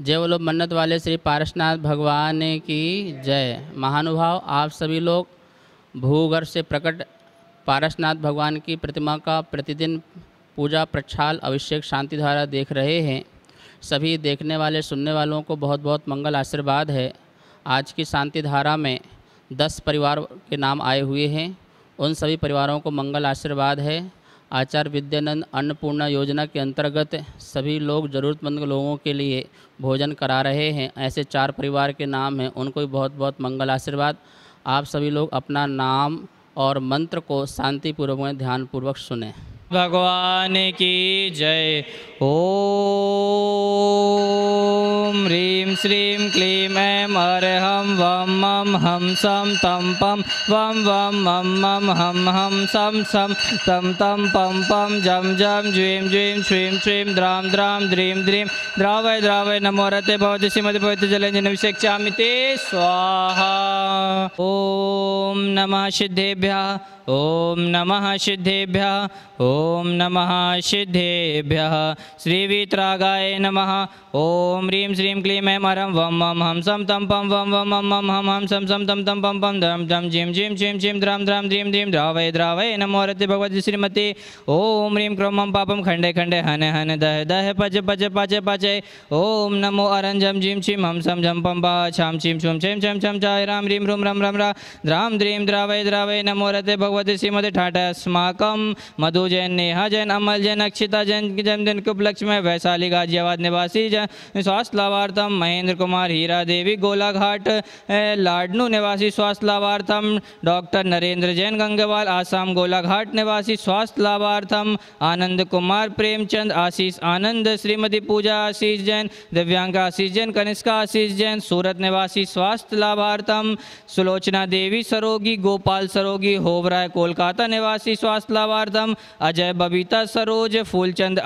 जय बोलो मन्नत वाले श्री पारसनाथ भगवान की जय। महानुभाव, आप सभी लोग भूगर्भ से प्रकट पारसनाथ भगवान की प्रतिमा का प्रतिदिन पूजा, प्रक्षाल, अभिषेक, शांति धारा देख रहे हैं। सभी देखने वाले, सुनने वालों को बहुत बहुत मंगल आशीर्वाद है। आज की शांति धारा में दस परिवार के नाम आए हुए हैं। उन सभी परिवारों को मंगल आशीर्वाद है। आचार्य विद्यानंद अन्नपूर्णा योजना के अंतर्गत सभी लोग ज़रूरतमंद लोगों के लिए भोजन करा रहे हैं। ऐसे चार परिवार के नाम हैं। उनको भी बहुत बहुत मंगल आशीर्वाद। आप सभी लोग अपना नाम और मंत्र को शांतिपूर्वक में ध्यानपूर्वक सुने। भगवान की जय। ओम ह्रीं श्रीं क्लीं ऐं हर हं वं मं हं सं तं पं वं वं मं मं हं हं सं सं तं तं पं पं जं जं ज्वीं ज्वीं श्रीं श्रीं द्रां द्रां द्रीं द्रीं द्रावय द्रावय नमो रते भवति श्रीमति भवति जलञ्जनविषेक्ष्यामि ते स्वाहा। ॐ नमः सिद्धेभ्यः, ॐ नमः सिद्धेभ्यः, ॐ नमः सिद्धेभ्यः। श्रीवीतरागाय नमः, ॐ ह्रीं श्रीं क्लीं ऐं हरं वं मं हं सं तं पं वं वं मं मं हं हं सं सं तं तं पं पं दं दं जिं जिं छिं छिं द्रां द्रां द्रीं द्रीं द्रावय द्रावय नमो रते भगवति श्रीमती। ॐ ह्रीं क्रों मं पापं खण्डे खण्डे हन हन दह दह पच पच पच पचय ॐ नमो अरञ्जं जिं छिं हं सं झं पं पा छां छिं छुं छं छं छं चाय रां ह्रीं ह्रूं रं रं रा। द्रां द्रीं द्रावय द्रावय नमो रते भगवति श्रीमती ठाटा अस्माकं। मधु जैन नेहा जैन अमल जैन अक्षिता जैन जन्मदिन के उपलक्ष्य में वैशाली गाजियाबाद निवासी जैन। स्वास्थ्य लाभार्थम महेंद्र कुमार हीरा देवी, गोलाघाट लाडनू निवासी स्वास्थ्य लाभार्थम डॉक्टर नरेंद्र जैन गंगवाल, आसाम गोलाघाट निवासी स्वास्थ्य लाभार्थम आनंद कुमार प्रेमचंद, आशीष आनंद, श्रीमती पूजा आशीष जैन दिव्यांका आशीष जैन, कनिष्का आशीष जैन, सूरत निवासी स्वास्थ्य लाभार्थम सुलोचना देवी सरोगी, गोपाल सरोगी होबराय कोलकाता निवासी स्वास्थ्य लाभार्थम अजय बबीता सरोज, फूलचंद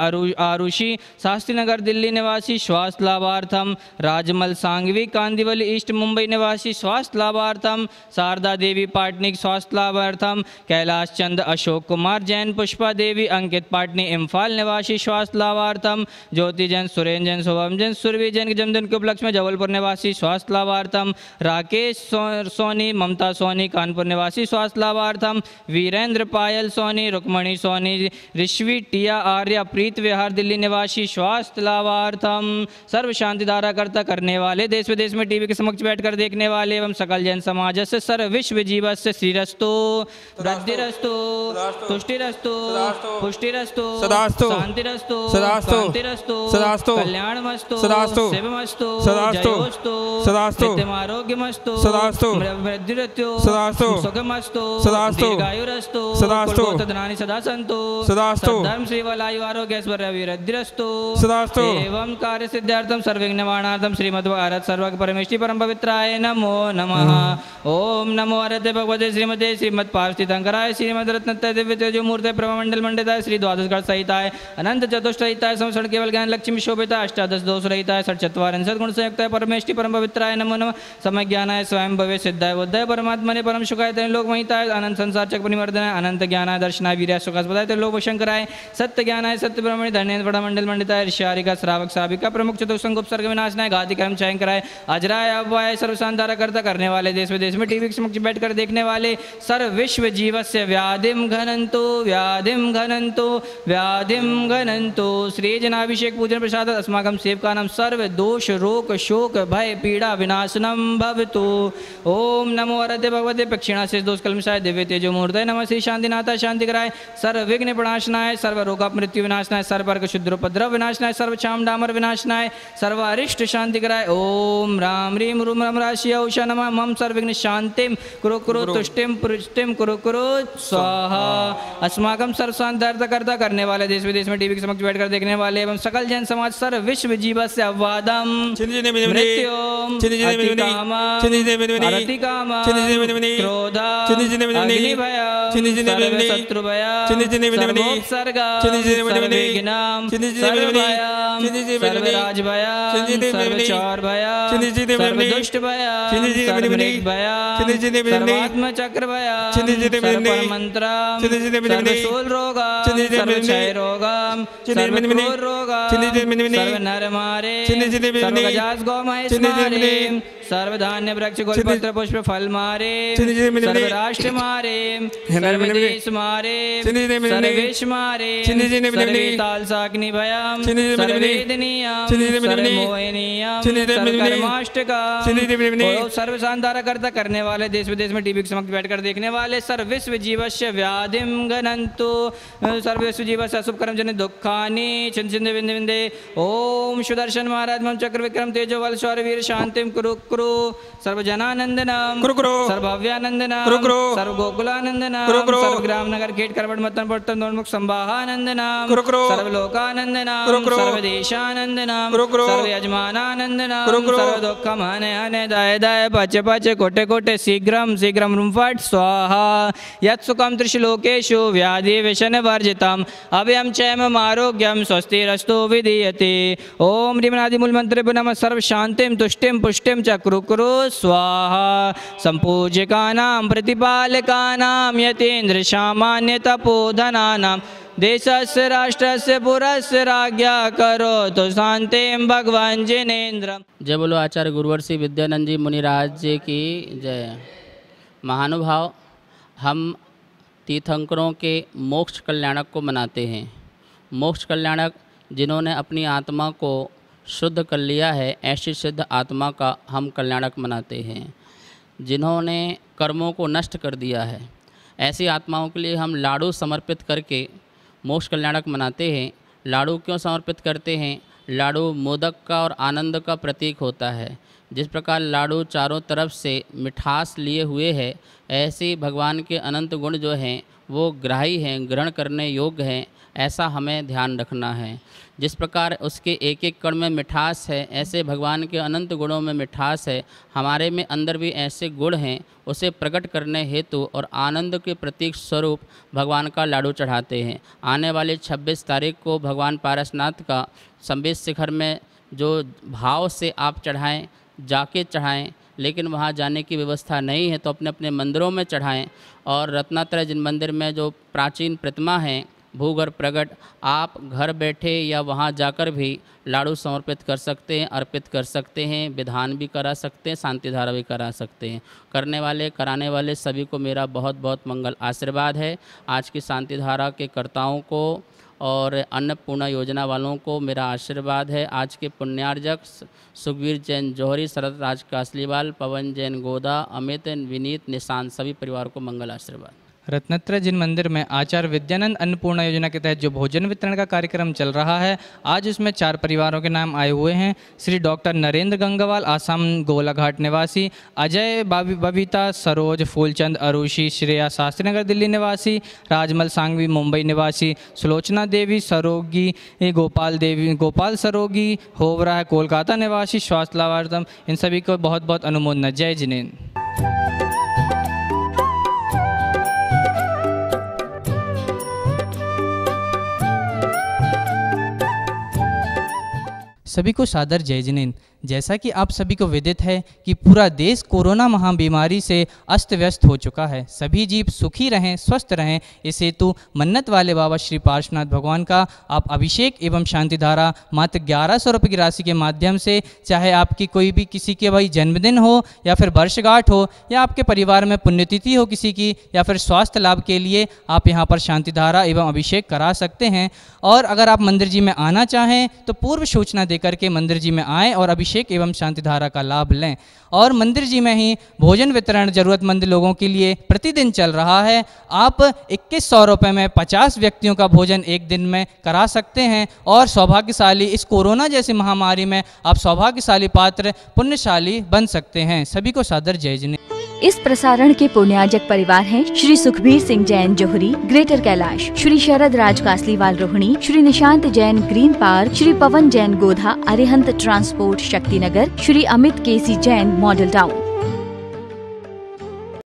आरुषि, शास्त्री नगर दिल्ली निवासी स्वास्थ्य लाभार्थम राजमल सांगवी, कांदिवली ईस्ट मुंबई निवासी स्वास्थ्य लाभार्थम शारदा देवी पाटनिक स्वास्थ्य लाभार्थम कैलाश चंद, अशोक कुमार जैन, पुष्पा देवी, अंकित पाटनी, इम्फाल निवासी स्वास्थ्य लाभार्थम ज्योति जैन, सुरेंद्र जैन, शुभम जैन, सुरभि जैन के जन्मदिन के उपलक्ष्य में जबलपुर निवासी स्वास्थ्य लाभार्थम राकेश सोनी, ममता सोनी, कानपुर निवासी स्वास्थ्य लाभार्थम वीरेंद्र पायल सोनी, रुक्मणी सोनी, ऋषि टिया आर्या प्रीत विहार दिल्ली निवासी स्वास्थ्य लाभार्थम सर्व शांति धारा करता करने वाले देश विदेश में टीवी के समक्ष बैठकर देखने वाले एवं सकल जैन समाज से सर्व विश्व जीव से श्रीरस्तु वृद्धिरस्तु तुष्टिरस्तु पुष्टिरस्तु सदास्तु। शांतिरस्तु सदास्तु। कल्याणमस्तु सदास्तु। शिवमस्तु सदास्तु। सदास्तु। नित्यमारोग्यमस्तु सदास्तु। वृद्धिरस्तु सदास्तु। सुखमस्तु सदास्तु। दीर्घायुरस्तु सदास्तु। धनानि सदा सन्तु सदास्तु धर्म श्रीवलायु आरोग्यश्वर्य विरद्धिरस्तु सदास्तु। एवं कार्य सिद्धार्थम सर्वज्ञवाणार्थम श्रीमद्भारत सर्वज्ञ परमेष्टि परम पवित्राय नमो नमः। ओम नमो अरते भगवते श्रीमते श्रीमद पार्थितंकराय श्रीमद रत्नत्य दिव्य मूर्ति प्रभमंडल मंडिताय श्री द्वादशगढ़ सहिताय अनंत चतुष्ट सहिताय संसरण केवल ज्ञान लक्ष्मी शोभिता अष्टादश दोष रहिताय षट चत्वारिंशत् गुण संयुक्त परमेष्टि परम पवित्राय नमो नम। समय ज्ञानाय स्वयं भवे सिद्धाय बुद्धाय परमात्मने परम सुखाय तेन लोक महिताय अनंत संसार चक्र परिवर्तनाय अनंत ज्ञानाय दर्शनाय वीर्य सुखास्पदाय तेन लोक शंकराय सत्य ज्ञानाय सत्य ब्रह्मणि धन्य प्रमंडल मंडिताय ऋषारिका श्रावक श्राविका प्रमुख उपसर्ग विनाशनाय घाति कर्म चयन कराए अजराय अव्वाय सर्व शानदारा करता करने वाले देश विदेश में टीवी समक्ष बैठकर देखने वाले सर्व विश्व जीवस्य व्याधिम घनंतो व्याधिम घनंतो व्याधिम घनंतो। श्री जनाभिषेक पूजन प्रसाद, अस्माकं सेवकानां सर्व दोष रोग, शोक, भय, पीड़ा विनाशनम भवतु। ओम नमो अरते भगवते प्रक्षिणा से दोष कलमशाय दिव्य तेजो मूर्तय नमः श्री शांतिनाथा शांति कराय सर्व विघ्न प्रणाशनाय सर्व रोग मृत्यु विनाशनाय सर्व वर्ग शुद्ध उपद्रव विनाशनाय सर्व चाम डामर विनाशनाय सर्व अरिष्ट शांति कराय। ओम राम रीम रूम रम राशि औषा नम। मम सर्वविघ्न शांतिम कुरु कुरु। तुष्टिम पुष्टिम कुरु कुरु स्वाहा। अस्माकं सर्व शांतार्थ करता करने वाले देश विदेश में टीवी के समक्ष बैठकर देखने वाले एवं सकल जन समाज सर्व विश्व अवादम अरतिकामा चिन्तिने मिनिमिनि क्रोध सर्व चौर भया चिन्हित सर्व विमनि भया चिन्हित सर्व विमनि मृग भया चक्र भया चिन्हित सर्व विमनि परमंत्रम चिन्हित सर्व विमनि शूल रोगा चिन्हित सर्व विमनि क्षय रोगम चिन्हित सर्व विमनि क्रूर रोगा चिन्हित विमनि सर्व नर मारे चिन्हित विमनि सर्व गजास गौ महेश मारे विमनि सर्व धान्य वृक्ष गोलपत्र पुष्प फल मारे राष्ट्र मारे मारे चिन्हित विमनि सर्व विष मारे ताल साग्नि भयम सर्वेदनीयम सर्व शानदार करता करने वाले देश विदेश में टीवी के समक्ष बैठकर देखने वाले सर्व विश्व जीवस्य व्याधिम गणंतु सर्व विश्व जीवस्य अशुभ कर्म जन दुखानि छिन छिन विंदे विंदे ओम सुदर्शन महाराज मम चक्र विक्रम तेजो बल शौर्य वीर शांतिम कुरु कुरु सर्व जनानंदनम कुरु कुरु सर्व भव्यानंदनम कुरु कुरु सर्व गोकुलानंदनम कुरु कुरु सर्व ग्राम नगर खेट करवट मतन पट्टन दोन्मुख संवाहानंदनम कुरु कुरु सर्व लोकानंदनम कुरु कुरु सर्व देशानंदनम कुरु कुरु सर्व यजमानानंदनम कुरु कुरु सर्व दुःखम हने हने दाय दाय पचे पचे कोटे कोटे शीघ्रम शीघ्रम रुंफट स्वाहा। यत्सुखम त्रिशलोकेषु व्याधि विशन वर्जितम अभयम चैम आरोग्यम स्वस्तिरस्तु विधीयते। ओम ह्रीमनादि मूल मंत्र नमः सर्व शांतिम तुष्टिम पुष्टिम च कुरु कुरु स्वाहा। संपूज्यकानां प्रतिपालकानां तपोधनानां देशस्य, राष्ट्रस्य, पुरस्य राज्ञा करोतु शांतिं भगवान जिनेन्द्रम्। जय बोलो आचार्य गुरुवर श्री विद्यानंद जी मुनिराज जी की जय। महानुभाव, हम तीर्थंकरों के मोक्ष कल्याणक को मनाते हैं। मोक्ष कल्याणक जिन्होंने अपनी आत्मा को शुद्ध कर लिया है, ऐसी सिद्ध आत्मा का हम कल्याणक मनाते हैं, जिन्होंने कर्मों को नष्ट कर दिया है। ऐसी आत्माओं के लिए हम लाड़ू समर्पित करके मोक्ष कल्याणक मनाते हैं। लाड़ू क्यों समर्पित करते हैं? लाड़ू मोदक का और आनंद का प्रतीक होता है। जिस प्रकार लाड़ू चारों तरफ़ से मिठास लिए हुए है, ऐसे भगवान के अनंत गुण जो हैं, वो ग्राही हैं, ग्रहण करने योग्य हैं, ऐसा हमें ध्यान रखना है। जिस प्रकार उसके एक एक कण में मिठास है, ऐसे भगवान के अनंत गुणों में मिठास है, हमारे में अंदर भी ऐसे गुण हैं, उसे प्रकट करने हेतु और आनंद के प्रतीक स्वरूप भगवान का लाडू चढ़ाते हैं। आने वाले 26 तारीख को भगवान पारसनाथ का संबित शिखर में जो भाव से आप चढ़ाएँ जाके चढ़ाएँ, लेकिन वहाँ जाने की व्यवस्था नहीं है तो अपने अपने मंदिरों में चढ़ाएँ। और रत्नात्रय जिन मंदिर में जो प्राचीन प्रतिमा हैं, भूगर्भ प्रगट, आप घर बैठे या वहाँ जाकर भी लाड़ू समर्पित कर सकते हैं, अर्पित कर सकते हैं, विधान भी करा सकते हैं, शांति धारा भी करा सकते हैं। करने वाले, कराने वाले सभी को मेरा बहुत बहुत मंगल आशीर्वाद है। आज की शांति धारा के कर्ताओं को और अन्नपूर्णा योजना वालों को मेरा आशीर्वाद है। आज के पुण्यार्जक सुखवीर जैन जौहरी, शरद राज कासलीवाल, पवन जैन गोदा, अमित, विनीत निशान सभी परिवार को मंगल आशीर्वाद। रत्नत्र जिन मंदिर में आचार्य विद्यानंद अन्नपूर्णा योजना के तहत जो भोजन वितरण का कार्यक्रम चल रहा है, आज उसमें चार परिवारों के नाम आए हुए हैं। श्री डॉक्टर नरेंद्र गंगवाल, आसाम गोलाघाट निवासी, अजय बाबी बबीता सरोज, फूलचंद अरुषि, श्रेया शास्त्रीनगर दिल्ली निवासी, राजमल सांगवी, मुंबई निवासी, सुलोचना देवी सरोगी गोपाल देवी, गोपाल सरोगी होवरा कोलकाता निवासी, स्वास्थ्य इन सभी को बहुत बहुत अनुमोदना। जय जिनेन्द्र सभी को सादर जय जिनेन्द्र जैसा कि आप सभी को विदित है कि पूरा देश कोरोना महाबीमारी से अस्त व्यस्त हो चुका है। सभी जीव सुखी रहें, स्वस्थ रहें। इस हेतु मन्नत वाले बाबा श्री पार्श्वनाथ भगवान का आप अभिषेक एवं शांति धारा मात्र ग्यारह सौ रुपये की राशि के माध्यम से, चाहे आपकी कोई भी किसी के भाई जन्मदिन हो या फिर वर्षगांठ हो, या आपके परिवार में पुण्यतिथि हो किसी की, या फिर स्वास्थ्य लाभ के लिए आप यहाँ पर शांति धारा एवं अभिषेक करा सकते हैं। और अगर आप मंदिर जी में आना चाहें तो पूर्व सूचना देकर के मंदिर जी में आएँ और अभिषेक अभिषेक एवं शांति धारा का लाभ लें। और मंदिर जी में ही भोजन वितरण जरूरतमंद लोगों के लिए प्रतिदिन चल रहा है। आप इक्कीस सौ रुपये में पचास व्यक्तियों का भोजन एक दिन में करा सकते हैं और सौभाग्यशाली इस कोरोना जैसी महामारी में आप सौभाग्यशाली पात्र, पुण्यशाली बन सकते हैं। सभी को सादर जय जिने इस प्रसारण के पुण्याजक परिवार हैं Shri Sukhbir Singh Jain Johri, Greater Kailash, Shri Sharad Raj Kasliwal Rohini, Shri Nishant Jain Green Park, Shri Pavan Jain Godha, Arihant Transport Shaktinagar Shri Amit KC Jain Model Town.